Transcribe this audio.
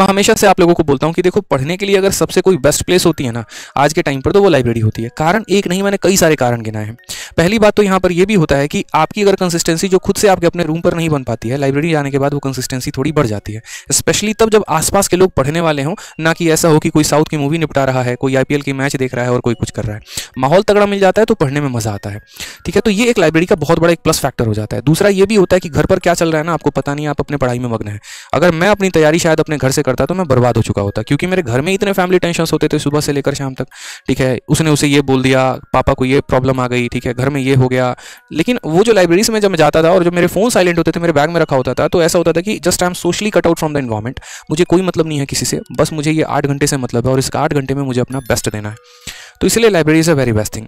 मैं हमेशा से आप लोगों को बोलता हूँ कि देखो, पढ़ने के लिए अगर सबसे कोई बेस्ट प्लेस होती है ना, आज के टाइम पर तो वो लाइब्रेरी होती है। कारण एक नहीं, मैंने कई सारे कारण गिनाए हैं। पहली बात तो यहाँ पर यह भी होता है कि आपकी अगर कंसिस्टेंसी जो खुद से आपके अपने रूम पर नहीं बन पाती है लाइब्रेरी जाने के बाद वो कंसिस्टेंसी थोड़ी बढ़ जाती है। स्पेशली तब जब आसपास के लोग पढ़ने वाले हों, ना कि ऐसा हो कि कोई साउथ की मूवी निपटा रहा है, कोई आई की मैच देख रहा है और कोई कुछ कर रहा है। माहौल तगड़ा मिल जाता है तो पढ़ने में मज़ा आता है। ठीक है तो ये एक लाइब्रेरी का बहुत बड़ा एक प्लस फैक्टर हो जाता है। दूसरा ये भी होता है कि घर पर क्या चल रहा है ना, आपको पता नहीं, आप अपने पढ़ाई में मग्न है। अगर मैं अपनी तैयारी शायद अपने घर से करता तो मैं बर्बाद हो चुका होता, क्योंकि मेरे घर में इतने फैमिली टेंशन होते थे सुबह से लेकर शाम तक। ठीक है, उसने उसे ये बोल दिया, पापा को ये प्रॉब्लम आ गई, ठीक है, घर में ये हो गया। लेकिन वो जो लाइब्रेरीज में जब मैं जाता था और जब मेरे फ़ोन साइलेंट होते थे, मेरे बैग में रखा होता था तो ऐसा होता था कि just I am socially cut out from the environment मुझे कोई मतलब नहीं है किसी से, बस मुझे ये आठ घंटे से मतलब है और इस आठ घंटे में मुझे अपना बेस्ट देना है। तो इसलिए is a very best thing